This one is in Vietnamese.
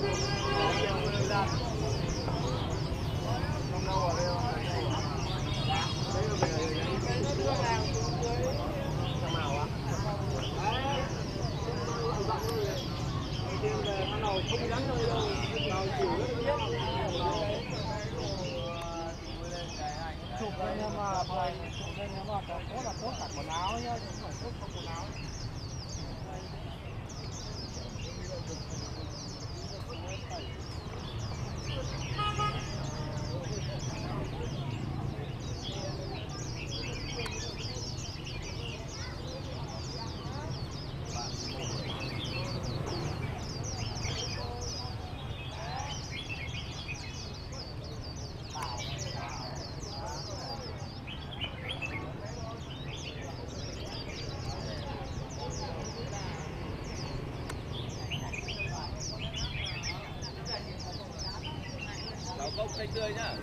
chụp lên mà chụp lên mà có là tốt cả quần áo nhá, không phải tốt không quần áo. Xanh tươi nhá.